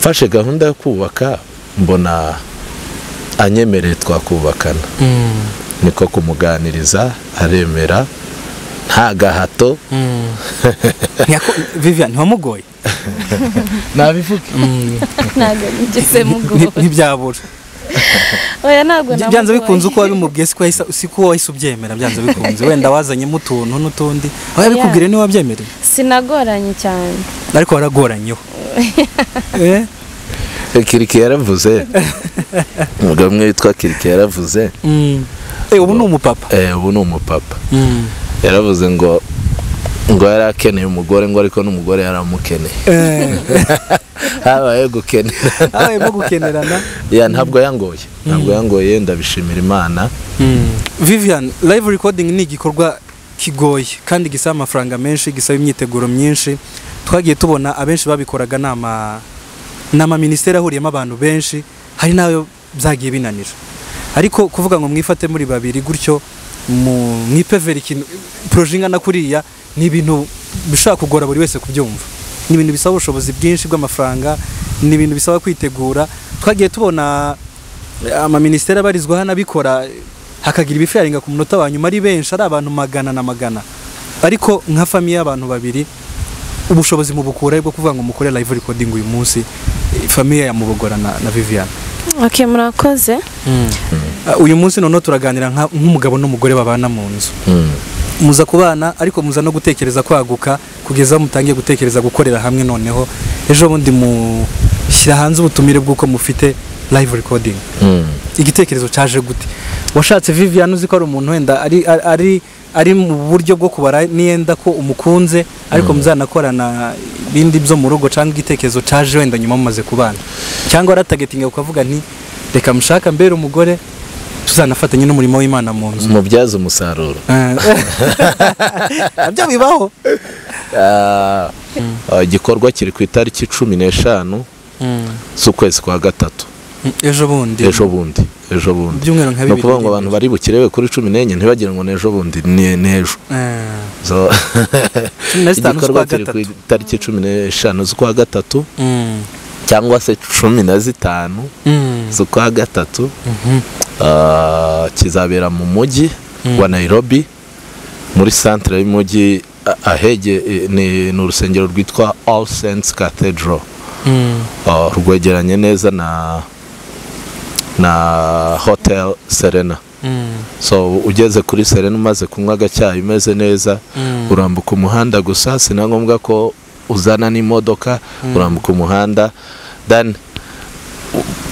mfashe gahunda yo kubaka mbona anyemereye twakubakana. Niko kumuganiriza aremera nta gahato. Ntiyako- vivian ntiwamugoye? Nabivuge ntabwo mugoye. Nti- ntibyabura ntabwo byanze bikunze uko wabimubwiye siko wahise- siko wahise ubyemera byanze bikunze. Wenda wazanyemo utuntu n'utundi. Aho yabikubwire niba wabyemereye. Sinagoranye cyane. Ariko waragoranyeho. Eh? kirike yaravuze. Umugabo umwe witwa kirike yaravuze. Mm. Eh, ubu ni umupapa. Eh, ubu ni umupapa. Mm. yaravuze ngo ngo yari akeneye umugore ngo ariko n'umugore yaramukeneye Eh, habaye gukenera. Habayemo gukenerana. Ntabwo yangoye. Ntabwo yangoye ndabishimira imana. Vivian live recording ni igikorwa kigoye kandi gisaba amafaranga menshi gisaba imyiteguro myinshi. Twagiye tubona abenshi babikoraga ni ama ni amaminisiteri ahuriyemo abantu benshi hari n'ayo byagiye binanira. Ariko kuvuga ngo mwifate muri babiri gutyo mu mwipevera ikintu poroje ingana kuriya ni ibintu bishobora kugora buri wese kubyumva. Ni ibintu bisaba ubushobozi bwinshi bw'amafaranga ni ibintu bisaba kwitegura. Twagiye tubona amaminisiteri abarizwa hano abikora hakagira ibifaringa ku munota wa nyuma ari benshi ari abantu magana na magana. Ariko nka famiye y'abantu babiri ubushobozi mubukura bwo kuvuga ngo mukore live recording uyu munsi eh, famiye ya mubogora na, na Vivian ok murakoze. Uh, uyu munsi noneho turaganira nka- nk'umugabo n'umugore babana mu nzu. Mm. Muza kubana ariko muza no gutekereza kwaguka kugeza mutangiye gutekereza gukorera hamwe noneho. Ejo bundi mushyira hanze ubutumire bw'uko mufite live recording. Mm. igitekerezo cyaje gute washatse Vivian uzi ko ari umuntu wenda ari ari ari mu buryo bwo kubara niyenda ko umukunze ariko muzanakorana ibindi byo mu rugo cyangwa igitekerezo cyaje wenda nyuma mumaze kubana. Cyangwa waratagetinga ukavuga nti reka mushaka mbere umugore tuzanafatanye n'umurimo w'Imana mu nzu. Mubyaze umusaruro. Eh, na byo bibaho. Ah, ah, igikorwa kiri ku itariki cumi n'eshanu z'ukwezi kwa gatatu. Ejo bundi. Ejo bundi ejo bundi. Ni ukuvuga ngo abantu bari bukirewe kuri cumi n'enye ntibagire ngo ni ejo bundi ni ejo. Eh, igikorwa kiri ku itariki cumi n'eshanu z'ukwa gatatu Mm, cyangwa se cumi na zitanu z'ukwa gatatu mhm, kizabera mu mujyi wa nairobi muri santere y'umujyi ah, ahege eh, ni urusengero rwitwa all saints cathedral. Mm, Ah, rwegeranye neza na na hotel serena. Mm, so ugeze kuri serena umaze kunywa agacyayi umeze neza urambuka umuhanda gusa si na ngombwa ko uzana n'imodoka urambuka umuhanda then u-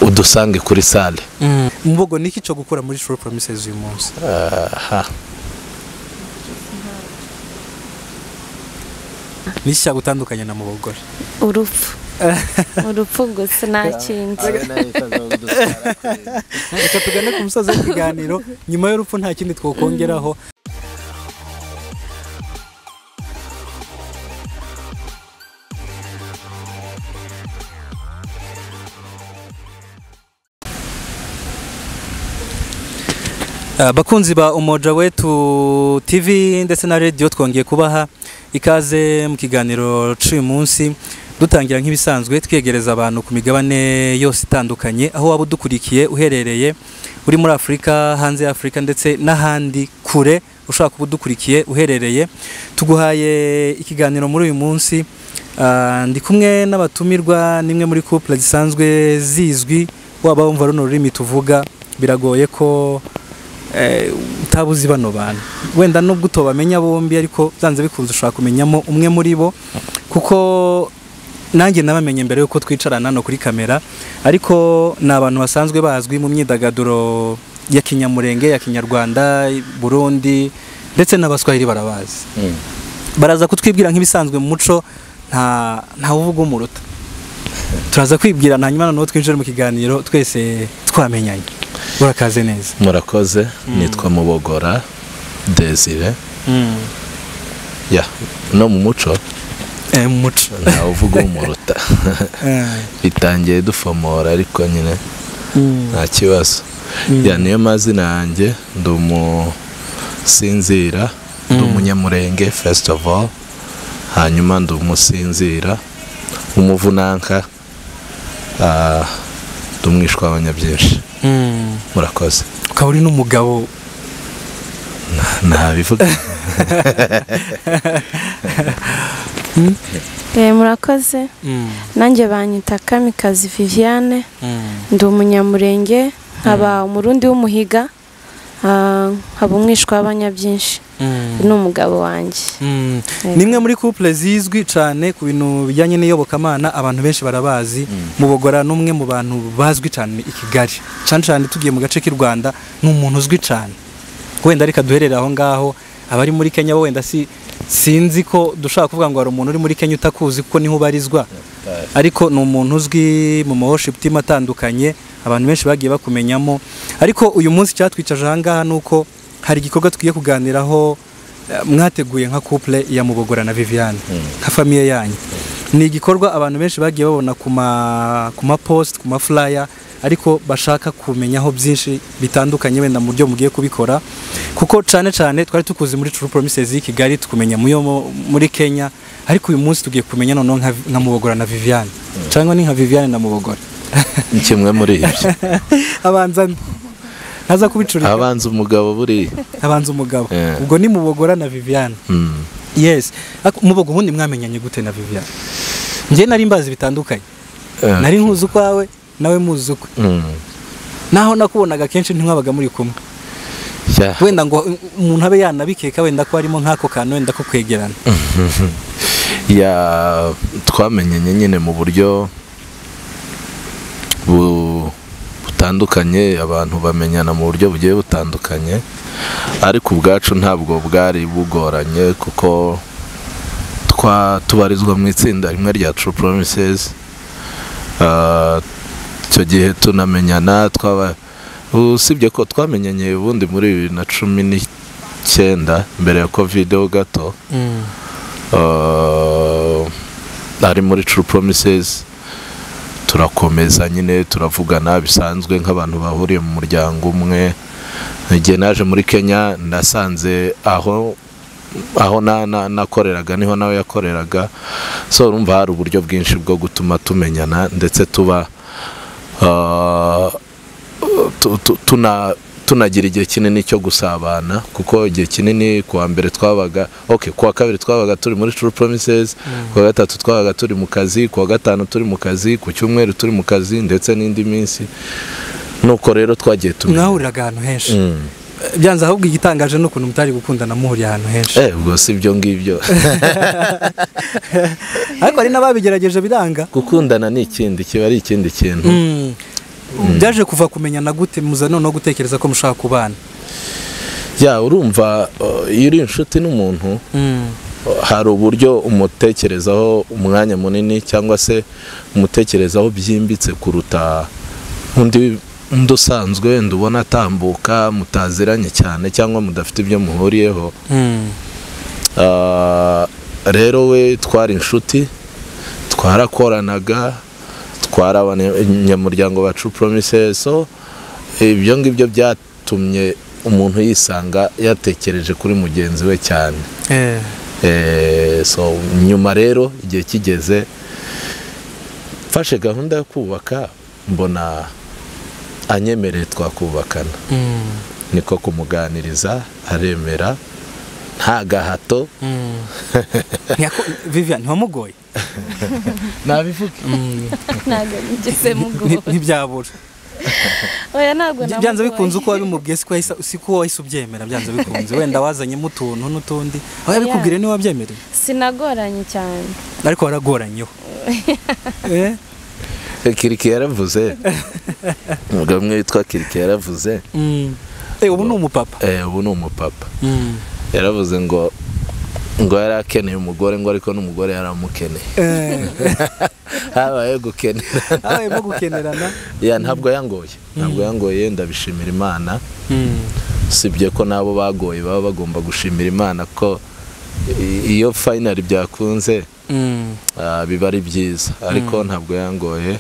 udusange kuri sale. Mm. Mbogo niki cyo gukora muri True Promises uyu munsi? Aha. Niki cyagutandukanya na mubogora urupfu. Urupfu gusa nta kindi. Reka tugane ku musozi w'ikiganiro. Nyuma y'urupfu nta kindi twakongeraho bakunzi ba umoja wetu tv ndetse na radio twongeye kubaha ikaze mu kiganiro cy'uyu munsi. Dutangira nk'ibisanzwe twegereza abantu ku migabane yose itandukanye aho waba udukurikiye uherereye uri muri afurika hanze ya afurika ndetse n'ahandi kure ushobora kuba udukurikiye uherereye. Tuguhaye ikiganiro muri uyu munsi. Ah, ndi kumwe n'abatumirwa nimwe muri couple zisanzwe zizwi waba wumva runo rurimi tuvuga biragoye ko eh, utabuzi bano bantu wenda nubwo utobamenya bombi ariko byanze bikunze ushobora kumenyamo umwe muri bo. Kuko nanjye nabamenye mbere yuko twicarana hano kuri kamera ariko ni abantu basanzwe bazwi mu myidagaduro ya kinyamurenge ya kinyarwanda burundi ndetse n'abaswahili barabazi. Baraza kutwibwira nk'ibisanzwe mu muco nta ntawuvuga umuruta. Turaza kwibwira hanyuma noneho twinjire mu kiganiro twese twamenyanye. Urakaze neza. Murakoze nitwa mubogora desire. Ya no mu muco? Eh, mu muco. Ntawe uvuga umuruta. Eh, bitangiye dufomora ariko nyine mm, nta kibazo. Mm. ya niyo mazina yanjye ndi umusinzira ndi umunyamurenge all. Hanyuma ndi umusinzira umuvunanka Ah, ndi umwishwa Mm. Murakoze. Ukaba uri n'umugabo. Ntabivuga Eh, murakoze. Mm. nanjye banyita kamikazi viviane. Mm. ndi umunyamurenge. Nkaba umurundi w'umuhiga. Ah, nkaba umwishwa w'abanyabyinshi Mm. ni umugabo wanjye. Mm. Yego. ni imwe muri couple zizwi cyane ku bintu bijyanye n'iyobokamana abantu benshi barabazi. Mubogora n'umwe mu bantu bazwi cyane i kigali. Cyane cyane tugiye mu gace k'i rwanda ni umuntu uzwi cyane wenda reka duherere aho ngaho abari muri kenya bo wenda si sinzi ko dushobora kuvuga ngo hari umuntu uri muri kenya utakuzi kuko ni ho ubarizwa. Ariko ni umuntu uzwi mu maworship team atandukanye abantu benshi bagiye bakumenyamo. Ariko uyu munsi cyatwicaje aha ngaha ni uko hari igikorwa tugiye kuganiraho eh, mwateguye nka couple ya Mubogora na Viviane nka famiye yanyu. Ni igikorwa abantu benshi bagiye babona ku ma post ku ma flyer ariko bashaka kumenyaho byinshi bitandukanye wenda mu buryo mugiye kubikora kuko cyane cyane twari tukuzi muri True Promises y'i Kigali tukumenya muri Kenya ariko uyu munsi tugiye kumenya noneho nka, Mubogora na Viviane. Cyangwa ni nka Viviane na Mubogora. Ni kimwe muri ibyo. Abanza ntaza kubicurika. Abanza umugabo buriya abanza umugabo. Yeah. ubwo ni Mubogora na Viviane. Mm. yes. Mubogo ubundi mwamenyanye gute na Viviane? Njye nari mbazi bitandukanye. Eh, nari nkuzi ukwawe. Nawe muzi ukwe mm. naho nakubonaga kenshi ntimwabaga muri kumwe. Wenda ngo umuntu abe yanabikeka wenda ko harimo nk'ako kantu wenda ko kwegerana. Ya twamenyanye nyine mu buryo bu- butandukanye abantu bamenyana mu buryo bugiye butandukanye ariko ubwacu ntabwo bwari bugoranye kuko twa tubarizwa mu itsinda rimwe rya True Promises Ah, icyo gihe tunamenyana twaba usibye ko twamenyanye ubundi muri bibiri na cumi n'icyenda mbere ya covid ho gato. Uh, ari muri True Promises. Turakomeza nyine turavugana bisanzwe nk'abantu bahuriye mu muryango umwe. Igihe naje muri Kenya nasanze aho aho na- na- nakoreraga ni ho nawe yakoreraga. So urumva hari uburyo bwinshi bwo gutuma tumenyana ndetse tuba uh, tu- tu- tuna tunagira igihe kinini cyo gusabana kuko igihe kinini kuwa mbere twabaga ok kuwa kabiri twabaga turi muri True Promises kuwa gatatu twabaga turi mu kazi kuwa gatanu turi mu kazi ku cyumweru turi mu kazi ndetse n'indi minsi. Nuko rero twagiye tumenya mwahuriraga ahantu henshi. Mm. Byanze ahubwo igitangaje ni ukuntu mutari gukundana muhuriye ahantu henshi. Eh ubwo si ibyo ngibyo. Ariko hari n'ababigerageje biranga. Gukundana ni ikindi kiba ari ikindi kintu. Mm. byaje kuva kumenyana gute muza noneho gutekereza ko mushaka kubana? Ya urumva uh, iyo uri inshuti n'umuntu Mm. hari uburyo umutekerezaho umwanya munini cyangwa se umutekerezaho byimbitse kuruta undi undi usanzwe wenda ubona atambuka mutaziranye cyane cyangwa mudafite ibyo muhuriyeho Mm. Ah, rero we twari inshuti twarakoranaga twari abanyamuryango ba True Promises so ibyo ngibyo byatumye umuntu yisanga yatekereje kuri mugenzi we cyane Eh. Eh, so nyuma rero igihe kigeze mfashe gahunda yo kubaka mbona anyemereye twakubakana. Mm. niko kumuganiriza aremera nta gahato. Mm. Vivian ntiwamugoye? Nabivuga Mm. ntabwo mugoye. Ntibyabura. Oya ntabwo byanze bikunze uko wabimubwiye siko wahise- siko wahise ubyemera byanze bikunze. Wenda wazanyemo utuntu n'utundi. Aho yabikubwire ni we wabyemereye? Sinagoranye cyane. Ariko waragoranyeho Kiriki yaravuze. Umugabo umwe witwa kiriki yaravuze. Mm. Eh, ubu ni umupapa. Eh, ubu ni umupapa. Mm. yaravuze ngo ngo yari akeneye umugore ngo ariko n'umugore yaramukeneye Eh. habaye gukenera. Habayemo gukenerana. Ya ntabwo yangoye. Ntabwo yangoye ndabishimira imana. Mm. usibye ko n'abo bagoye baba bagomba gushimira imana ko iyo fayinali byakunze Mm. ah, biba ari byiza. Ariko ntabwo yangoye.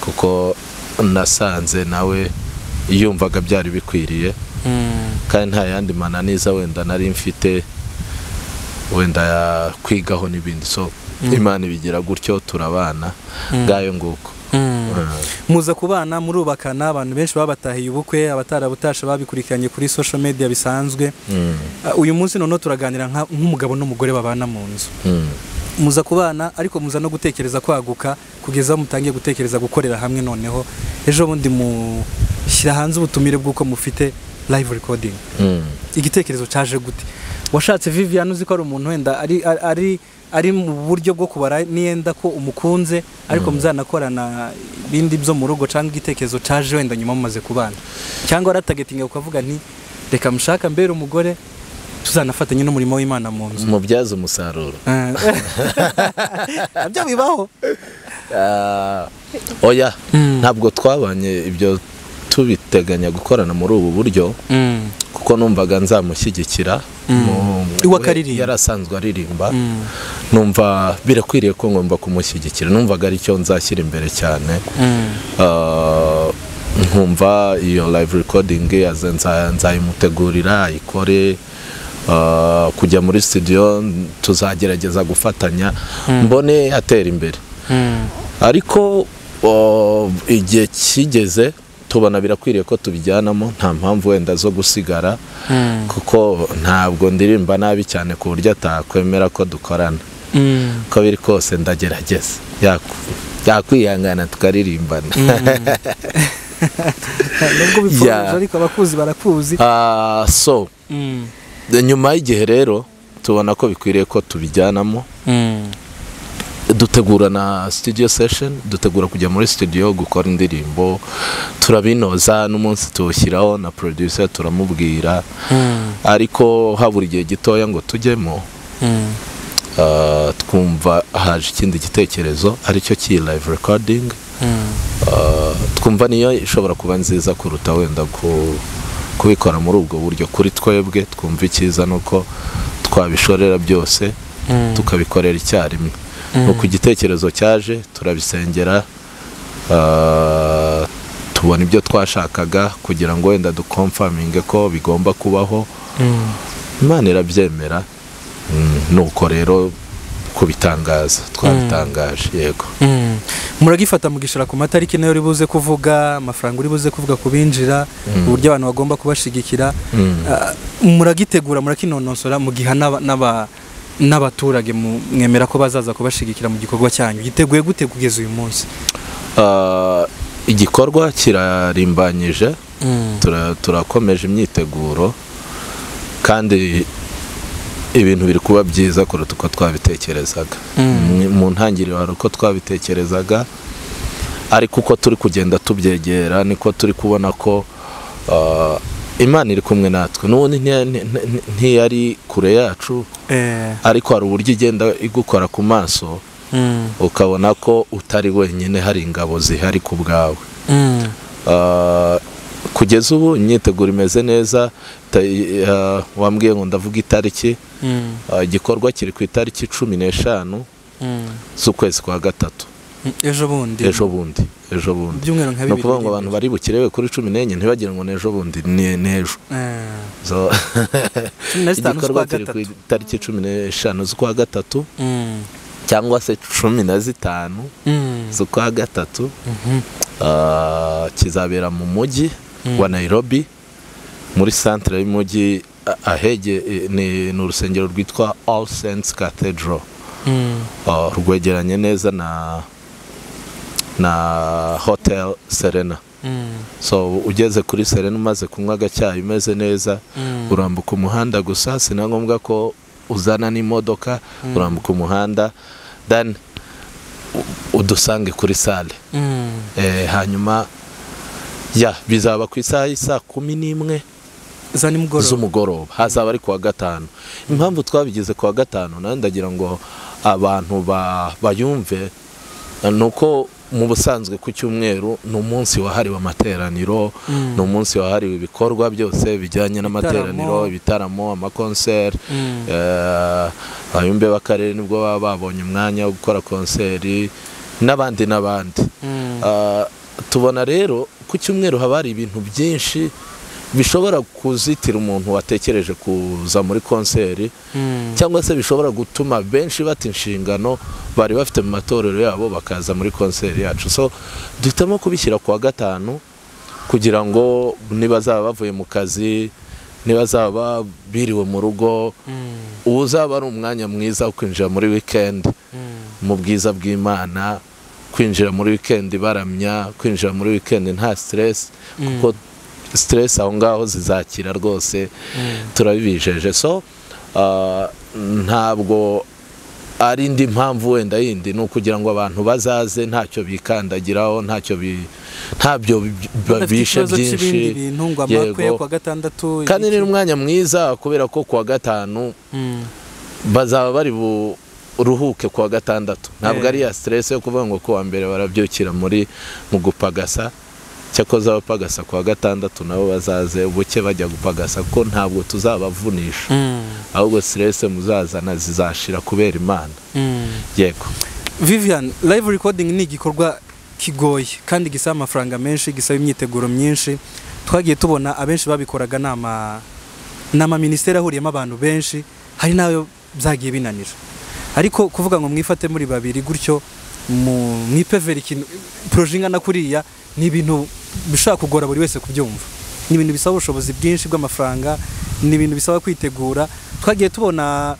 Kuko nasanze nawe yumvaga byari bikwiriye. Mm. kandi nta yandi mananiza wenda nari mfite wenda kwigaho n'ibindi. So imana ibigira gutyo turabana Mm. ngayo nguko. Muza kubana murubakana abantu benshi babatahiye ubukwe abatarabutasha babikurikiranye kuri social media bisanzwe. Mm, Uh, uyu munsi noneho turaganira nk'umugabo n'umugore babana mu nzu. Mm, muza kubana ariko muza no gutekereza kwaguka kugeza mutangiye gutekereza gukorera hamwe noneho. Ejo bundi mushyira hanze ubutumire bw'uko mufite live recording. Mm. igitekerezo cyaje gute washatse Vivian uzi ko ari umuntu wenda ari ari ari mu buryo bwo kubara niyenda ko umukunze ariko muzanakorana ibindi byo mu rugo cyangwa igitekerezo cyaje wenda nyuma mumaze kubana. Cyangwa waratagetinga ukavuga nti reka mushaka mbere umugore tuzanafatanye n'umurimo w'Imana mu nzu. Mubyaze umusaruro. Eh, na byo bibaho. Ah, oya Mm. ntabwo twabanye ibyo tubiteganya gukorana muri ubu buryo kuko numvaga nzamushyigikira akaririmba. yari asanzwe aririmba numva birakwiriye ko ngomba kumushyigikira. Numvaga ari cyo nzashyira imbere cyane. Ah, nkumva iyo live recording nzayimutegurira ayikore. Kujya muri studio tuzagerageza gufatanya mbone atera imbere. Mm. ariko oh, igihe kigeze tubona birakwiriye ko tubijyanamo nta mpamvu wenda zo gusigara Mm. kuko ntabwo ndirimba nabi cyane ku buryo atakwemera ko dukorana. Uko biri kose ndagerageza. Yakwihangana tukaririmbana. Nubwo Yeah. ariko abakuzi barakuzi. Ah, so. Nyuma y'igihe rero tubona ko bikwiriye ko tubijyanamo Mm. dutegura na studio session dutegura kujya muri studio gukora indirimbo turabinoza n'umunsi tuwushyiraho na producer turamubwira Mm. ariko habura igihe gitoya ngo tujyemo Mm. ah, twumva haje ikindi gitekerezo ari cyo cy'iyi live recording. Ah, twumva niyo ishobora kuba nziza kuruta wenda ku- kubikora muri ubwo buryo. Kuri twebwe twumva icyiza ni uko twabishorera byose Mm. tukabikorera icyarimwe. Nuko igitekerezo cyaje turabisengera ah, tubona ibyo twashakaga kugira ngo wenda dukomfaminge ko bigomba kubaho. Mm. imana irabyemera. Mm, nuko rero kubitangaza twabitangaje yego. Mm. muragifata mugishira ku matariki na yo uri buze kuvuga amafaranga uri buze kuvuga ku binjira uburyo abantu bagomba kubashigikira. Mm. Ah, muragitegura murakinonosora mugiha n'aba- n'aba- n'abaturage mwemera ko bazaza kubashigikira mu gikorwa cyanyu. Giteguye gute kugeza uyu munsi? Ah, igikorwa kirarimbanyije. Tura- turakomeje imyiteguro. Kandi ibintu biri kuba byiza kuruta uko twabitekerezaga. Mm. Mu- ntangiriro hari uko twabitekerezaga ariko uko turi kugenda tubyegera niko turi kubona ko ah, imana iri kumwe natwe. N'ubundi ntiya- nti- nti- ntiyari kure yacu Eh, ariko hari uburyo igenda igukora ku maso mm, ukabona ko utari wenyine hari ingabo zihari ku bwawe. Mm, Ah, kugeza ubu imyiteguro imeze neza ah, wambwiye ngo ndavuga itariki mm, Ah, igikorwa kiri ku itariki cumi n'eshanu mm. z'ukwezi kwa gatatu. Mm, ejo bundi. Ejo bundi ejo bundi. Ni ukuvuga ngo abantu bari bukirewe kuri cumi n'enye ntibagire ngo ni ejo bundi ni ejo. Eh, igikorwa kiri ku itariki cumi n'eshanu z'ukwa gatatu cyangwa se cumi na zitanu z'ukwa gatatu mhm, Ah, kizabera mu mujyi. Wa Nairobi muri centre y'umujyi ahege eh, ni urusengero rwitwa All Saints Cathedral. Mm, rwegeranye neza na na Hotel Serena. Mm, so ugeze kuri Serena umaze kunywa agacyayi umeze neza mm. urambuka umuhanda gusa si na ngombwa ko uzana n'imodoka urambuka umuhanda udusange kuri sale. Mm, Eh, hanyuma ya bizaba ku isaha y'isaa kumi n'imwe za nimugoroba z'umugoroba hazaba ari kuwa gatanu impamvu twabigize kuwa gatanu nawe ndagira ngo abantu ba- bayumve ni uko mu busanzwe ku cyumweru ni umunsi wahariwe amateraniro Mm. ni umunsi wahariwe ibikorwa byose bijyanye n'amateraniro Ibitaramo. amakonseri Mm. Eh, abayumbe b'akarere ni bwo baba babonye umwanya wo gukora konseri n'abandi n'abandi Mm. Ah, tubona rero ku cyumweru haba hari ibintu byinshi bishobora kuzitira umuntu watekereje kuza muri konseri Mm. cyangwa se bishobora gutuma benshi bata inshingano bari bafite mu matorero yabo bakaza muri konseri yacu so duhitamo kubishyira ku wa gatanu kugira ngo nibazaba bavuye mu kazi nibazaba biriwe mu rugo Mm. ubu uzaba ari umwanya mwiza wo kwinjira muri weekend Mm. mu bwiza bw'imana kwinjira muri weekend baramya kwinjira muri weekend nta stress kuko stress aho ngaho zizakira rwose turabibijeje so ah, ntabwo ari indi mpamvu wenda yindi ni ukugira ngo abantu bazaze ntacyo bikandagiraho ntacyo ntabyo bi- Badafite bishe ikibazo cy'ibindi byinshi Yego. kandi ni umwanya mwiza kubera ko ku wa gatanu Mm. bazaba bari buruhuke ku wa gatandatu ntabwo Eh. ari ya stress yo kuvuga ngo ku wa mbere barabyukira muri mu gupagasa cyakoze abapagasa ku wa gatandatu nabo bazaze buke bajya gupagasa kuko ntabwo tuzabavunisha Mm. ahubwo stress muzazana zizashira kubera imana Mm. yego Vivian live recording ni igikorwa kigoye kandi gisaba amafaranga menshi gisaba imyiteguro myinshi twagiye tubona abenshi babikoraga nama nama minisiteri ahuriyemo abantu benshi hari n'ayo byagiye binanira ariko kuvuga ngo mwifate muri babiri gutyo mwipevera ikintu poroje ingana kuriya ni ibintu bishobora kugora buri wese kubyumva. Ni ibintu bisaba ubushobozi bwinshi bw'amafaranga ni ibintu bisaba kwitegura. Twagiye tubona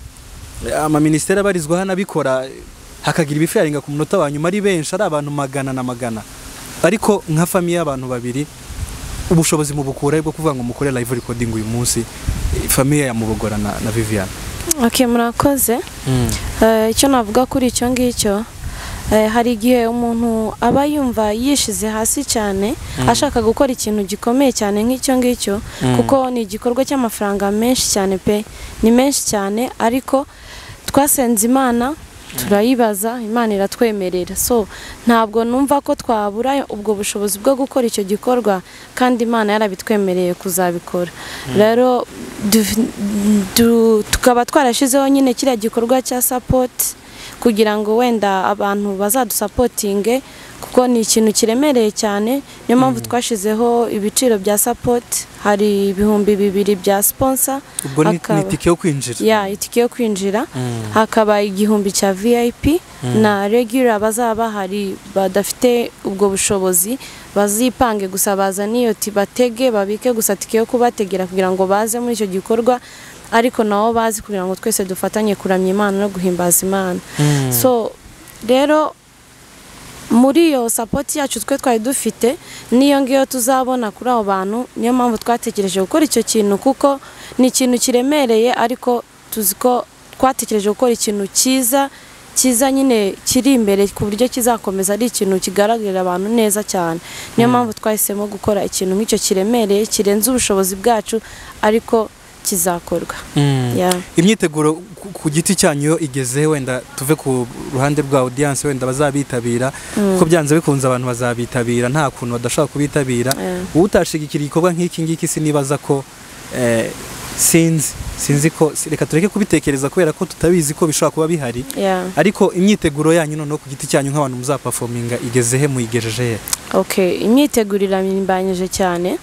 amaminisiteri abarizwa hano abikora hakagira ibifaringa ku munota wa nyuma ari benshi ari abantu magana na magana. Ariko nka famiye y'abantu babiri ubushobozi mu bukura bwo kuvuga ngo mukore live recording uyu munsi famiye ya Mubogora na, na Vivian ok murakoze. Eh, icyo navuga kuri icyo ngicyo eh, hari igihe umuntu aba yumva yishize hasi cyane ashaka gukora ikintu gikomeye cyane nk'icyo ngicyo kuko ni igikorwa cy'amafaranga menshi cyane pe ni menshi cyane ariko twasenze imana turayibaza imana iratwemerera. So ntabwo numva ko twabura ubwo bushobozi bwo gukora icyo gikorwa kandi imana yarabitwemereye kuzabikora. Rero du- du- tukaba twarashyizeho nyine kiriya gikorwa cya sapoti kugira ngo wenda abantu bazadusapotinge kuko ni ikintu kiremereye cyane. Niyo mpamvu twashyizeho ibiciro bya sapoti hari ibihumbi bibiri bya siponsa ubwo ni, itike yo kwinjira? Ya itike yo kwinjira. Mm. hakaba igihumbi cya vip na regular bazaba bahari badafite ubwo bushobozi bazipange gusa bazane iyo batege babike gusa tike yo kubategera kugira ngo baze muri icyo gikorwa. Ariko nabo bazi kugira ngo twese dufatanye kuramya imana no guhimbaza imana. Mm. so rero muri iyo sapoti yacu twe twari dufite n'iyo ngiyo tuzabona kuri abo bantu niyo mpamvu twatekereje gukora icyo kintu kuko ni ikintu kiremereye ariko tuzi ko twatekereje gukora ikintu cyiza cyiza nyine kiri imbere ku buryo kizakomeza ari ikintu kigaragarira abantu neza cyane. Niyo mpamvu twahisemo gukora ikintu nk'icyo kiremereye kirenze ubushobozi bwacu ariko kizakorwa Mm. Yeah. imyiteguro ku- giti cyanyu igeze wenda tuve ku ruhande rwa audience wenda bazabitabira kuko byanze bikunze abantu bazabitabira nta kuntu badashobora kubitabira Yeah. utashigikira igikorwa nk'iki ngiki sinibaza ko eh, sinzi sinzi ko reka tureke kubitekereza kubera ko tutabizi ko bishobora kuba bihari. Ariko imyiteguro yanyu noneho ku giti cyanyu nk'abantu muzapafominga igeze he muyigejeje he? Imyiteguro iramimbanyije cyane.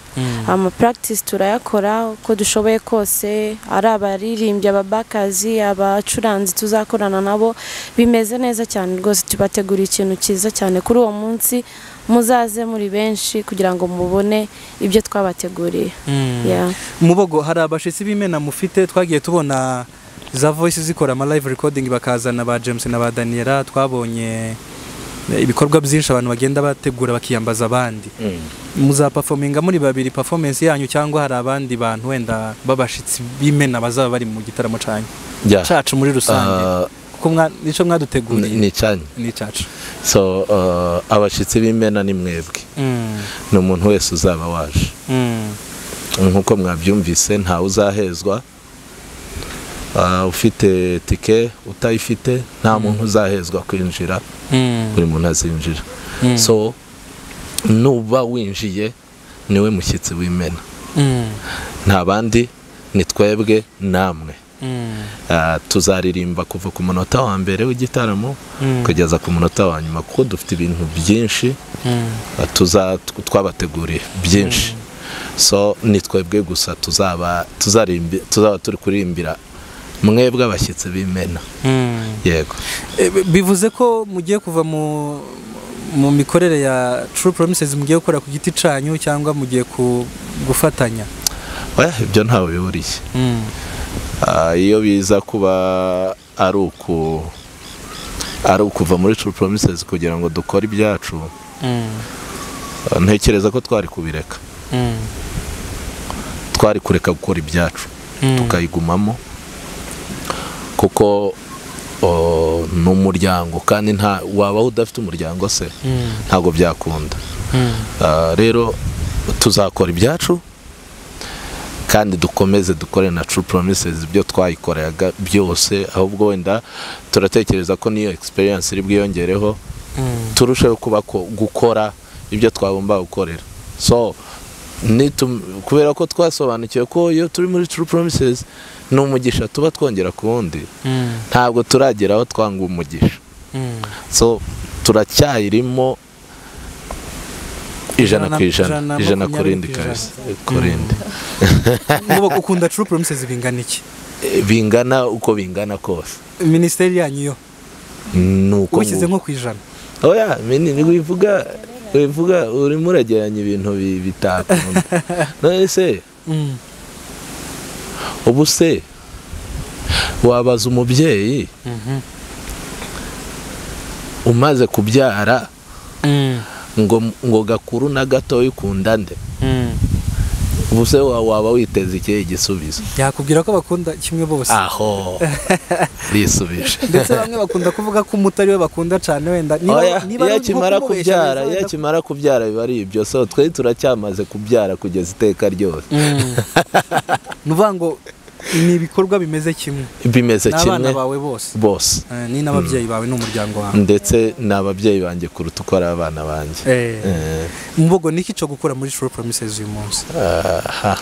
Ama practice turayakora uko dushoboye kose. Ari abaririmbyi ababakazi abacuranzi tuzakorana nabo. Bimeze neza cyane rwose tubategura ikintu cyiza cyane kuri uwo munsi. Muzaze muri benshi kugira ngo mubone ibyo twabateguriye. Yeah. mubogo hari abashitsi b'imena mufite? Twagiye tubona za voice zikora ama live recording bakazana ba James na ba Daniela. Twabonye ibikorwa byinshi abantu bagenda bategura bakiyambaza abandi. Muzapafominga muri babiri performance yanyu cyangwa hari abandi bantu wenda babashitsi b'imena bazaba bari mu gitaramo Yeah. cacu muri rusange. Ah, kuko mwa- nico ni mwaduteguriye ni cyane ni cacu so uh, abashyitsi b'imena ni mwebwe Mm, ni umuntu wese uzaba waje mm, nk'uko mwabyumvise ntawe uzahezwa Ah, ufite tike utayifite nta muntu uzahezwa kwinjira. Mm, buri muntu azinjira. Mm, so nuba winjiye ni we mushyitsi w'imena mm, nta bandi ni twebwe namwe. mm, tuzaririmba kuva ku munota wa mbere w'igitaramo mm, kugeza ku munota wa nyuma kuko dufite ibintu byinshi mm, tuza twabateguriye byinshi. So ni twebwe gusa tuzaba turi kurimbira mwebwe abashyitsi b'imena. Yego. Eh, bivuze ko mugiye kuva mu mu mikorere ya True Promises mugiye gukora ku giti canyu cyangwa mugiye gufatanya. Oya ibyo ntawe bihuriye Ah, iyo biza kuba ari uku ari ukuva muri True Promises kugira ngo dukore ibyacu ah, ntekereza ko twari kubireka. Twari kureka gukora ibyacu tukayigumamo kuko ni umuryango kandi nta wabaho udafite umuryango se ntabwo byakunda. Ah, rero tuzakora ibyacu kandi dukomeze dukore na True Promises ibyo twayikoraga byose ahubwo wenda turatekereza ko niyo experience iri bwiyongereho turusheho kuba ko- gukora ibyo twagomba gukorera. So kubera ko twasobanukiwe ko iyo turi muri True Promises ni umugisha tuba twongera ku wundi. Ntabwo turagera aho twanga umugisha. So turacyayirimo ijana ku ijana Ijana, ijana ku makumyabiri rindi ku ijana. kabisa ku rindi Mubo ukunda True Promises bingana iki bingana uko bingana kose minisiteri yanyu yo ni uko ubishyize nguko. nko ku ijana oya wivuga wivuga urimo urageranya ibintu bi- bitakunda none se ubu se wabaza umubyeyi umaze kubyara ngo ngo gakuru na gatoya ukunda nde? Ubu se wa- waba witeze ikihe gisubizo yakubwira ko bakunda kimwe bose. Aho. Bisubije ndetse bamwe bakunda kuvuga ko umuto ari we bakunda cyane wenda. Niba Oya, niba iyo ari nko akimara kumubeshya kubyara wenda- iyo akimara kubyara biba ari ibyo. So twe turacyamaze kubyara kugeza iteka ryose. Mm. ni ngo ni ibikorwa bimeze kimwe. Bimeze n'abana kimwe bawe bose. bose. Eh, ni n'ababyeyi bawe n'umuryango wawe. Ndetse ni ababyeyi banjye kuruta uko ari abana banjye. Eh, Eh, mbogo niki cyo gukora muri True Promises uyu munsi? Aha.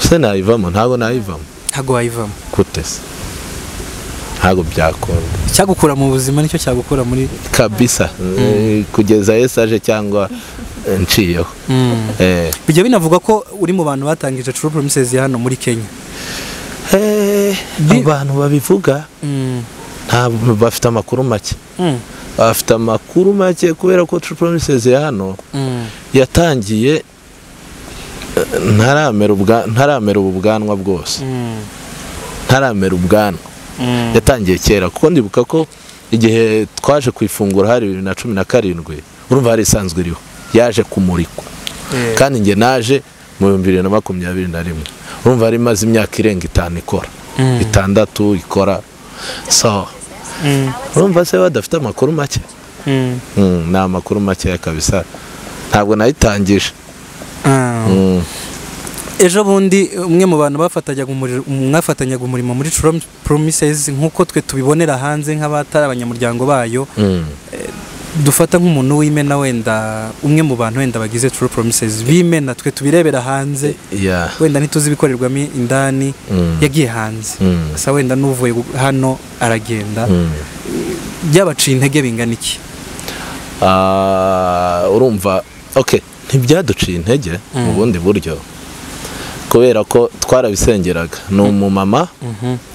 Se nayivamo? Ntabwo nayivamo. Ntabwo wayivamo. Gute se? Ntabwo byakunda icyagukura mu buzima ni cyo cyagukura muri kabisa. Eh, kugeza yesu aje cyangwa nciyeho Eh, bijya binavuga ko uri mu bantu batangije True Promises hano muri Kenya. Eh, abantu babivuga Mm. ntabwo bafite amakuru make. Mm. bafite amakuru make kubera ko True Promises hano yatangiye eh, ntaramera ubu bwanwa bwose. Ntaramera ubwanwa. Yatangiye kera kuko ndibuka ko igihe twaje ku ifunguro hari bibiri na cumi na karindwi urumva hari isanzwe iriho. Yaje kumurikwa Eh. kandi njye naje mu bihumbi bibiri na makumyabiri na rimwe urumva hari imaze imyaka irenga itanu ikora Mm. itandatu ikora so Mm. urumva se badafite amakuru make Mm. Ni amakuru makeya kabisa ntabwo nayitangije Ah. Ejo bundi umwe mu bantu mwafatanyaga umurimo muri Promises nk'uko twe tubibonera hanze nk'abatari abanyamuryango bayo Mm. Dufata nk'umuntu w'imena wenda umwe mu bantu wenda bagize True Promises b'imena twe tubirebera hanze. Wenda ntituzi ibikorerwamo indani Mm. yagiye hanze. Mm. gusa wenda n'uvuye hano aragenda. Mm. byabaciye intege bingana iki? Ah, urumva okay ntibyaduciye intege mu bundi buryo. Kubera ko twarabisengeraga ni umumama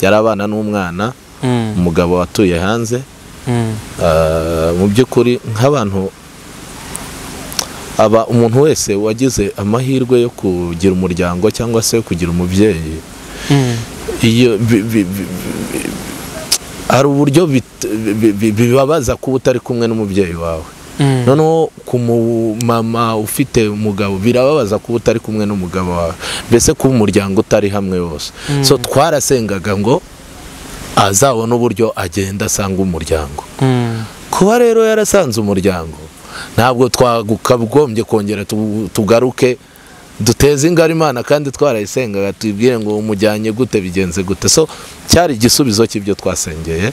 yari abana n'umwana umugabo watuye hanze mu by'ukuri nk'abantu aba umuntu wese wagize amahirwe yo kugira umuryango cyangwa se kugira umubyeyi. Hari uburyo bibabaza kuba utari kumwe n'umubyeyi wawe. Noneho ku mumama ufite umugabo birababaza kuba utari kumwe n'umugabo wawe. Mbese kuba umuryango utari hamwe wose so twarasengaga ngo azabone uburyo agenda asanga umuryango. Kuba rero yarasanze umuryango ntabwo twakagombye kongera tu- tugaruke duteze ingari imana kandi twarayisengaga tubwire ngo umujyanye gute bigenze gute. So cyari igisubizo cy'ibyo twasengeye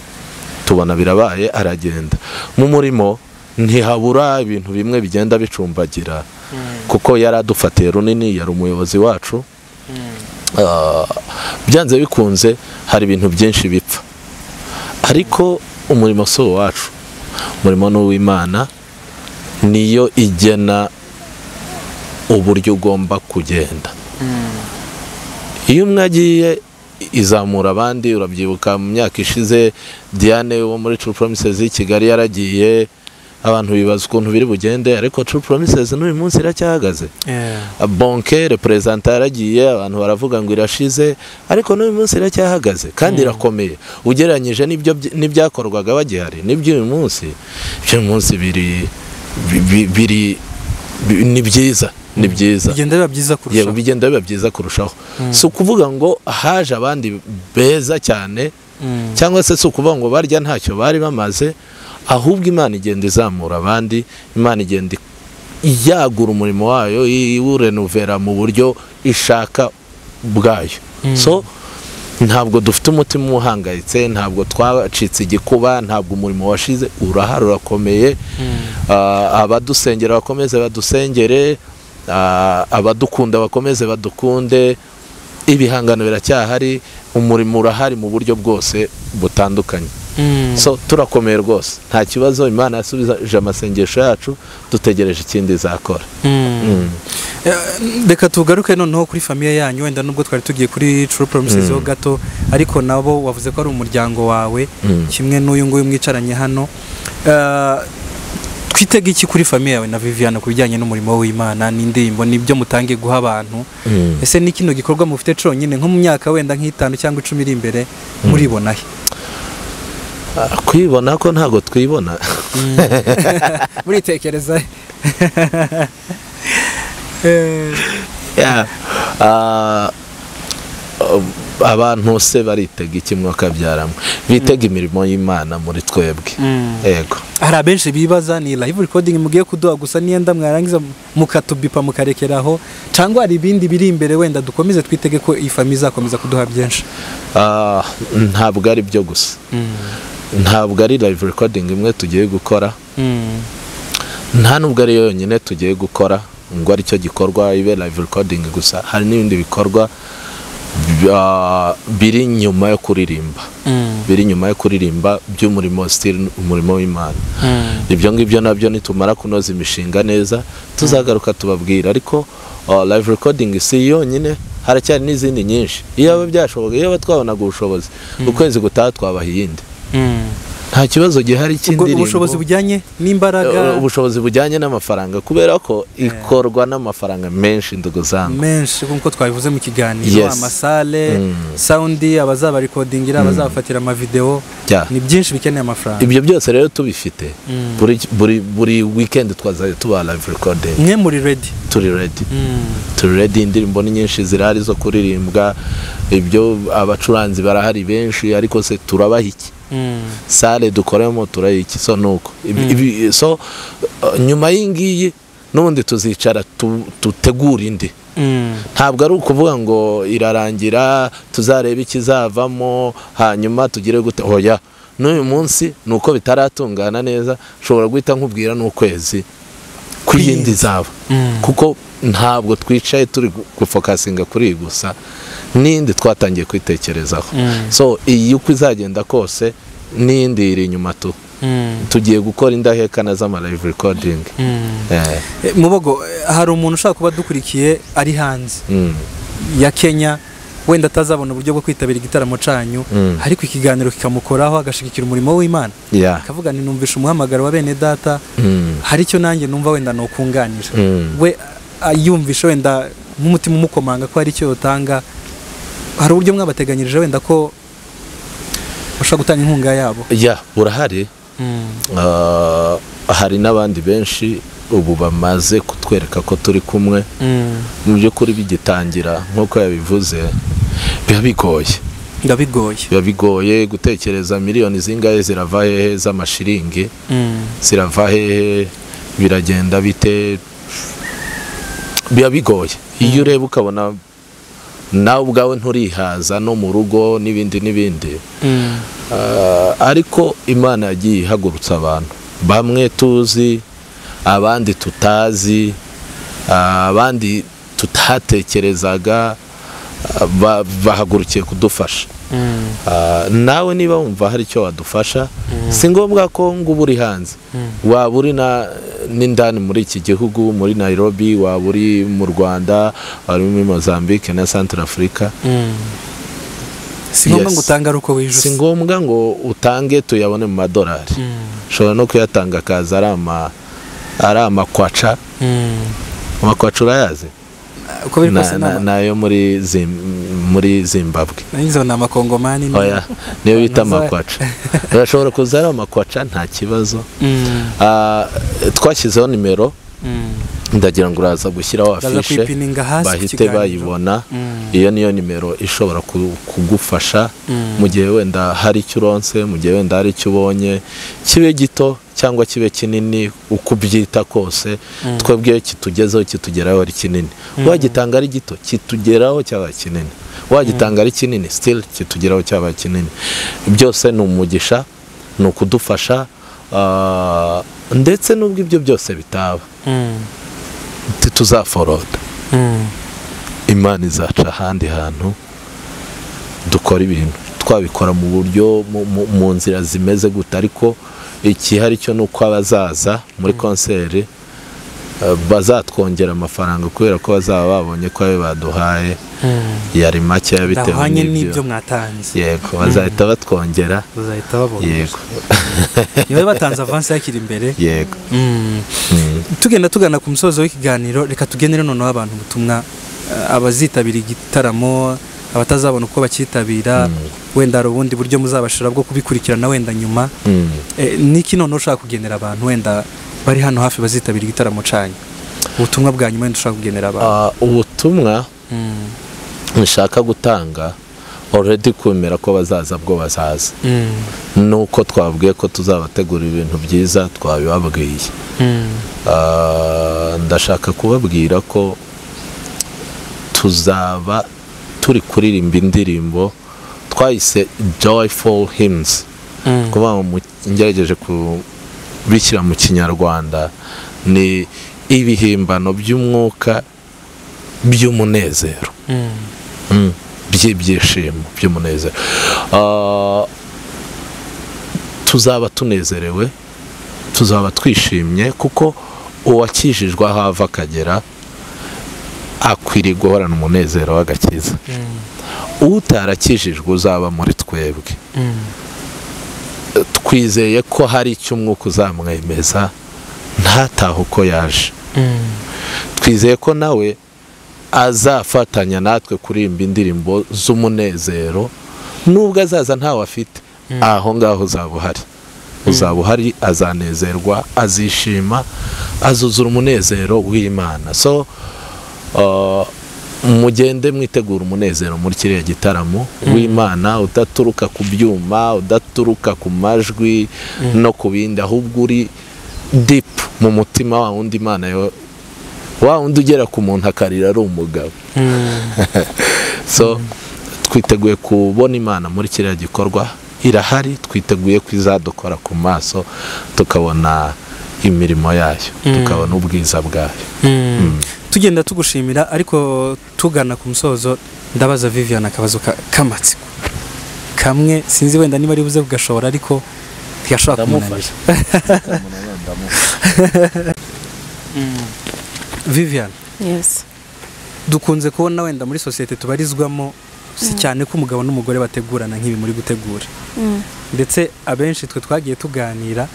tubona birabaye aragenda. Mu murimo ntihabura ibintu bimwe bigenda bicumbagira. Kuko yari adufatiye runini yari umuyobozi wacu byanze bikunze hari ibintu byinshi bipfa. Ariko umurimo si uwacu umurimo ni uw'imana niyo igena uburyo ugomba kugenda. Iyo umwe agiye izamura abandi urabyibuka mu myaka ishize diane wo muri True Promises y'i kigali yaragiye abantu bibaza ukuntu biri bugende ariko True Promises n'uyu munsi iracyahagaze. Bonke reperezanta yaragiye abantu baravuga ngo irashize ariko n'uyu munsi iracyahagaze kandi irakomeye. Ugereranyije n'ibyakorwaga bagihari n'iby'uyu munsi iby'uyu munsi biri bi- bi- biri bi- ni byiza ni byiza. Bigenda biba byiza kurushaho. Bigenda biba byiza kurushaho. Si ukuvuga ngo haje abandi beza cyane Mm. cyangwa se si ukuvuga ngo barya ntacyo bari bamaze ahubwo imana igenda izamura abandi imana igenda yagura umurimo wayo iwurenuvera mu buryo ishaka bwayo. So ntabwo dufite umutima uhangayitse ntabwo twacitse igikuba ntabwo umurimo washize urahari urakomeye. Ah, abadusengera bakomeze badusengere ah, abadukunda bakomeze badukunde. Ibihangano biracyahari umurimo urahari mu buryo bwose butandukanye. So turakomeye rwose. Nta kibazo imana yasubije amasengesho yacu dutegereje ikindi izakora Mm. Eh, reka tugaruke noneho kuri famiye yanyu wenda nubwo twari tugiye kuri True Promises ho gato ariko nabo wavuze ko ari umuryango wawe kimwe n'uyu nguyu mwicaranye hano. Eh, twitega iki kuri famiye yawe na Viviana ku bijyanye n'umurimo w'Imana? N'indirimbo n'ibyo mutangiye guha abantu? Ese ni kino gikorwa mufite conyine nko mu myaka wenda nk'itanu cyangwa icumi iri imbere muribona he? Ah, kwibona ko ntabwo twibona. Muritekereza. Um, abantu se baritega iki mwakabyaramo bitega imirimo y'imana muri twebwe. Yego. Hari abenshi bibaza ni live recording mugiye kuduha gusa niyenda mwarangiza mukatubipa mukarekeraho cyangwa hari ibindi biri imbere wenda dukomeze twitege ko iyi famiye izakomeza kuduha byinshi? Ah, ntabwo ari byo gusa ntabwo ari live recording imwe tugiye gukora. Nta nubwo ari yo yonyine tugiye gukora ngo ari cyo gikorwa ibe live recording gusa. Hari n'ibindi bikorwa biri nyuma yo kuririmba. Biri nyuma yo kuririmba by'umurimo still umurimo w'imana. Ibyo ngibyo na byo nitumara kunoza imishinga neza tuzagaruka tubabwira. Ariko uh, live recording si yonyine haracyari n'izindi nyinshi. Iyo byashoboka iyo twabonaga ubushobozi ukwezi gutaha twabaha iyindi. Nta kibazo gihari cy'indirimbo. ubushobozi bujyanye n'imbaraga? Ubushobozi bujyanye n'amafaranga kubera ko ikorwa n'amafaranga menshi ndugu zangu. Menshi nk'uko twabivuze mu kiganiro. Amasale Mm. sawundi abazaba rekodingira abazabafatira amavidewo ni byinshi bikeneye amafaranga. Ibyo byose rero tubifite. Buri weekend twazajya tuba live recording. Mwe muri redi turi ready. Turi ready indirimbo ni nyinshi zirahari zo kuririmbwa. Ibyo abacuranzi barahari benshi ariko se turabaha iki? Sale dukoremo turaha iki so nuko. Ibi- so uh, nyuma y'ingiyi n'ubundi tuzicara tu- tutegura indi. Ntabwo ari ukuvuga ngo irarangira tuzarebe ikizavamo hanyuma tugire gute. Hoya n'uyu munsi ni uko bitaratungana neza nshobora guhita nkubwira n'ukwezi ku yindi zaba. Kuko ntabwo twicaye turi gu- gufokasinga kuri iyi gusa. N'indi twatangiye kwitekerezaho. So iyi uko izagenda kose n'indi iri inyuma tu. Tugiye gukora indahekana z'ama live recording Eh, Eh, mubogo hari umuntu ushaka kuba dukurikiye ari hanze? Mm, ya kenya wenda atazabona uburyo bwo kwitabira igitaramo cyanyu Mm. ariko ikiganiro kikamukoraho agashigikira umurimo w'imana. Yeah, akavuga ni numvisha umuhamagaro wa bene data mm, hari icyo nanjye numva wenda nukunganira mm. we yumvisha wenda nk'umutima umukomanga ko hari icyo yotanga hari uburyo mwabateganyirije wenda ko bashobora gutanga inkunga yabo? Ya burahari. Ah, hari n'abandi benshi ubu bamaze kutwereka ko turi kumwe. Mu by'ukuri bigitangira nk'uko yabivuze biba bigoye. Biba bigoye. Biba bigoye gutekereza miliyoni zingahe zirava hehe z'amashiringi. Zirava hehe biragenda bite? Biba bigoye. Iyo ureba ukabona nawe ubwawe nturihaza no mu rugo n'ibindi n'ibindi. Ah, ariko imana yagiye ihagurutsa abantu. Bamwe tuzi abandi tutazi ah, abandi tutatekerezaga ah, ba- bahagurukiye kudufasha. Ah, nawe niba wumva hari icyo wadufasha si ngombwa ko ngo uba uri hanze. Waba uri na- n'indani muri iki gihugu muri nairobi waba uri mu rwanda waba uri muri mozambique na centre africa. Si ngombwa ngo utange ari uko si wijuse ngombwa ngo utange tuyabone mu madolari. Ushobora no kuyatanga akaza ari ama ari amakwaca. Amakwaca urayazi? Nayo muri muri zimbabwe. Nangize ni amakongomani niyo bita amakwaca urashobora kuza ari amakwaca nta kibazo. Mm, Ah, twashyizeho nimero mm. Ndagira ngo uraza gushyiraho afishe bahite bayibona. Mm, iyo niyo nimero ishobora ku- kugufasha. Mm, mu gihe wenda hari icyo uronse mu gihe wenda hari icyo ubonye kibe gito cyangwa kibe kinini uko ubyita kose twebwe iyo kitugezeho kitugeraho ari kinini. Wagitanga ari gito kitugeraho cyaba kinini. Wagitanga ari kinini still kitugeraho cyaba kinini. Byose ni umugisha ni ukudufasha ah, ndetse n'ubwo ibyo byose bitaba. Mm, tituzaforoda mm. imana izaca ahandi hantu dukora ibintu twabikora mu buryo mu- nzira zimeze gute. Ariko ikihari cyo ni uko abazaza muri konseri eh, bazatwongera amafaranga kubera ko bazaba babonye ko ayo baduhaye yari makeya bitewe n'ibyo. mwatanze. Yego bazahita batwongera. Bazahita babona. Yego. Niba batanze avansi hakiri imbere. Yego. Mm. Mm. tugenda tugana ku musozo w'ikiganiro reka tugenere noneho abantu ubutumwa eh, abazitabira igitaramo abatazabona uko bakitabira wenda hari ubundi buryo muzabashira bwo kubikurikirana wenda nyuma. Eh, niki noneho ushaka kugenera abantu wenda bari hano hafi bazitabira igitaramo canyu ubutumwa bwa nyuma wenda ushaka kugenera abantu Ah, ubutumwa Mm. nshaka gutanga already kwemera ko bazaza bwo bazaza Mm. nuko twabwiye ko tuzabategura ibintu byiza twabibabwiye Mm. Ah, ndashaka kubabwira ko tuzaba turi kuririmba indirimbo twayise joyful hymns Mm. kuvuga ngo kubishyira mu kinyarwanda ni ibihimbano by'umwuka by'umunezero Mm. Mm, by'ibyishimo by'umunezero Ah, tuzaba tunezerewe tuzaba twishimye kuko uwakijijwe aho ava akagera akwiriye guhorana umunezero w'agakiza Mm. utarakijijwe uzaba muri twebwe. Twizeye ko hari icyo umwuka uzamwemeza ntatahe uko yaje. Mm. twizeye ko nawe azafatanya natwe kuririmba indirimbo z'umunezero nubwo azaza ntawe afite. Aho ngaho uzaba uhari. Uzaba uhari azanezerwa azishima azuzura umunezero w'imana. So uh, mugende mwitegura umunezero muri kiriya gitaramo w'imana udaturuka ku byuma udaturuka ku majwi no ku bindi ahubwo uri dipu mu mutima wa wundi imana yo wa wundi ugera ku muntu akarira ari umugabo Mm. so twiteguye kubona imana muri kiriya gikorwa irahari twiteguye ko izadukora ku maso tukabona imirimo yayo tukabona ubwiza bwayo Mm. Tugenda tugushimira ariko tugana ku musozo ndabaza Vivian akabazo ka- k'amatsiko. Kamwe sinzi wenda niba ari buze kugashobora ariko ntiyashobora kumunanira. Vivian. Yes. Dukunze kubona wenda muri sosiyete tubarizwamo si cyane ko umugabo n'umugore bategurana nk'ibi muri gutegura. Mm. ndetse abenshi twe twagiye tuganira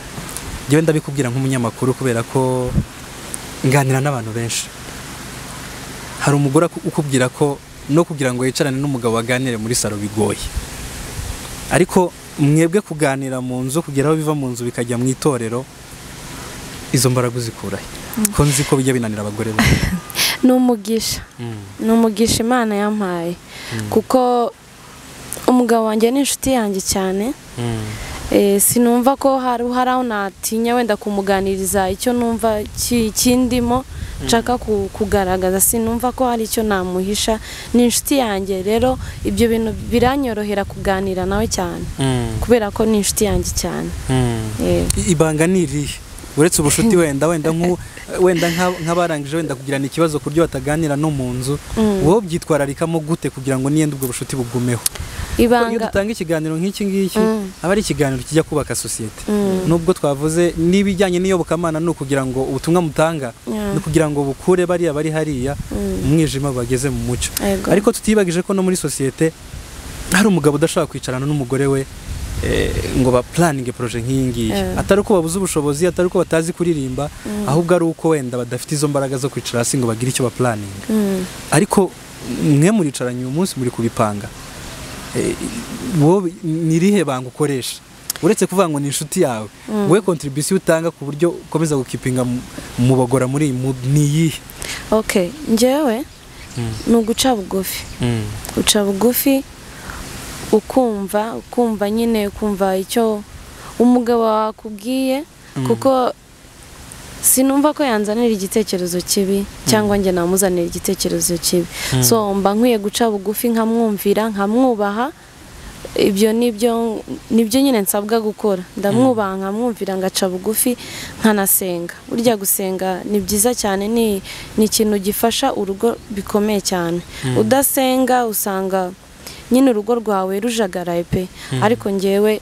njyewe ndabikubwira nk'umunyamakuru kubera ko nganira n'abantu benshi. Hari umugore ukubwira ko no kugira ngo yicarane n'umugabo baganire muri salo bigoye. Ariko mwebwe kuganira mu nzu kugera aho biva mu nzu bikajya mu itorero izo mbaraga uzikurahe ko nzi ko bijya binanira abagore benshi ni umugisha. Ni umugisha imana yampaye. Kuko umugabo wanjye ni inshuti yanjye cyane. Sinumva ko hari aho natinya wenda kumuganiriza icyo numva kindimo nshaka ku- kugaragaza. Sinumva ko hari icyo namuhisha. Ni inshuti yanjye rero ibyo bintu biranyorohera kuganira nawe cyane. Kubera ko ni inshuti yanjye cyane. Eh, I- ibanga ni irihe uretse ubushuti wenda wenda wenda nka- nk'abarangije wenda kugirana ikibazo ku buryo bataganira no mu nzu wowe byitwararikamo gute kugira ngo niyenda ubwo bushuti bugumeho? Iyo dutanga ikiganiro nk'iki ngiki Mm. aba ari ikiganiro kijya kubaka sosiyete. Mm. nubwo twavuze n'ibijyanye n'iyobokamana ni ukugira ngo ubutumwa mutanga ni ukugira ngo bukure bariya bari hariya umwijima bageze mu mucyo. Ariko tutibagije ko no muri sosiyete hari umugabo udashobora kwicarana n'umugore we ngo ba puraninge poroje nk'iyi Yeah. atari uko babuze ubushobozi atari uko batazi kuririmba ahubwo ari uko wenda badafite izo mbaraga zo kwicara hasi ngo bagire icyo bapuraninga Mm. ariko mwe muricaranye uyu munsi muri kubipanga. Eh, wowe ni irihe banga ukoresha? Uretse kuvuga ngo ni inshuti yawe. Wowe kontribisiyo utanga ku buryo ukomeza gukipinga mu- mubogora muri ni iyihe? Okay njyewe ni uguca bugufi. Uca bugufi ukumva ukumva nyine ukumva icyo umugabo wakubwiye kuko sinumva ko yanzanira igitekerezo kibi cyangwa njye namuzanira igitekerezo kibi. So mba nkwiye guca bugufi nkamwumvira nkamwubaha ibyo ni byo ni byo nyine nsabwa gukora. Ndamwubaha nkamwumvira ngaca bugufi nkanasenga. Burya gusenga ni byiza cyane ni ni ikintu gifasha urugo bikomeye cyane. Udasenga usanga nyine urugo rwawe rujagaraye pe. Ariko ngewe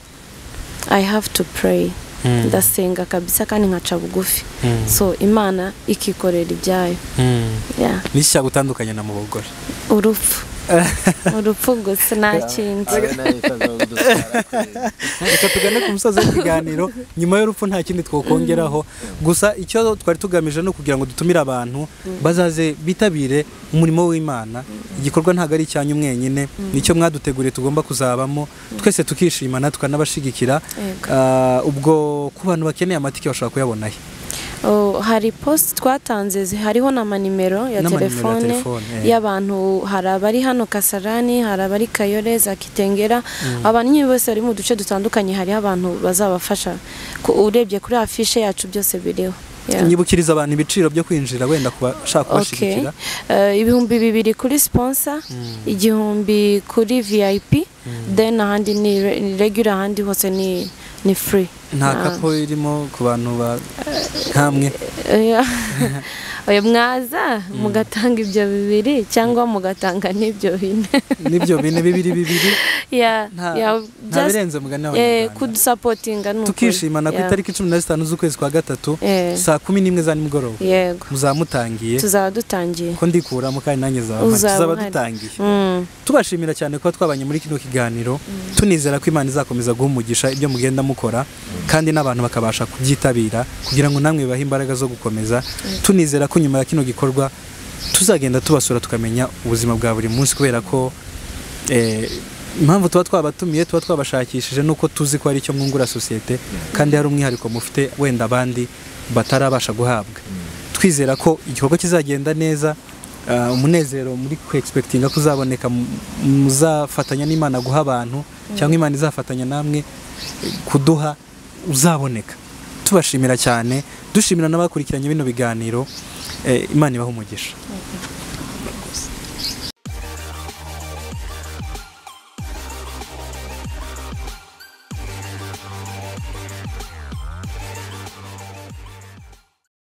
i have to pray. Ndasenga kabisa kandi nkaca bugufi. So imana ikikorera ibyayo. Yeah. n'iki cyagutandukanye na mubogora urupfu urupfu. gusa nta kindi reka tugane ku musozi w'ikiganiro nyuma y'urupfu nta kindi twakongeraho gusa icyo twari tugamije ni ukugira ngo dutumire abantu bazaze bitabire umurimo w'imana. Igikorwa ntabwo ari icyanyu mwenyine ni cyo mwaduteguriye tugomba kuzabamo. Twese tukishimana tukanabashigikira. Ah, ubwo ku bantu bakeneye amatike bashobora kuyabonahe Oh, hari post twatanze hariho ya N'amanimero ya telefone eh. y'abantu. Hari abari hano kasarani hari abari kayore za kitengera. Abantu nyine bose bari mu duce dutandukanye hariho abantu bazabafasha. Urebye kuri afishe yacu byose biriho. Nyibukiriza abantu ibiciro byo kwinjira wenda ku bashaka Okay. kubashigikira. Eh, ibihumbi bibiri kuri sponsor igihumbi kuri vip then ahandi ni re- ni regular ahandi hose ni ni free. Nta Ah. kapo irimo ku bantu ba nkamwe Oya. mwaza mugatanga ibyo bibiri cyangwa mugatanga n'ibyo bine. N'ibyo bine bibiri bibiri? Nta birenze mugani eh, kudusapotinga ni ukuri. tukishimana ku itariki cumi na zitanu z'ukwezi kwa gatatu Eh, saa kumi n'imwe za nimugoroba. Yego. Muzaba mutangiye tuzaba dutangiye. Ko ndikuramo kandi nanjye zaba dutangiye. Mm, tubashimira cyane kuba twabanye muri kino kiganiro. Tunizera ko imana izakomeza guha umugisha ibyo mugenda mukora kandi n'abantu bakabasha kubyitabira kugira ngo namwe bibahe imbaraga zo gukomeza. Tunizera ko nyuma ya kino gikorwa tuzagenda tubasura tukamenya ubuzima bwa buri munsi kubera ko eh, impamvu tuba twabatumiye tuba twabashakishije nuko tuzi ko hari icyo mwungura sosiyete kandi hari umwihariko mufite wenda abandi batarabasha guhabwa. Twizera ko igikorwa kizagenda neza ah, umunezero muri kwexpectinga ko uzaboneka mu- muzafatanya n'imana guha abantu cyangwa imana izafatanya namwe eh, kuduha uzaboneka. Tubashimira cyane dushimira n'abakurikiranye bino biganiro. eh, imana ibaha umugisha.